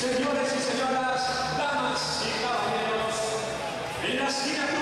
Señores y señoras, damas y caballeros, en la esquina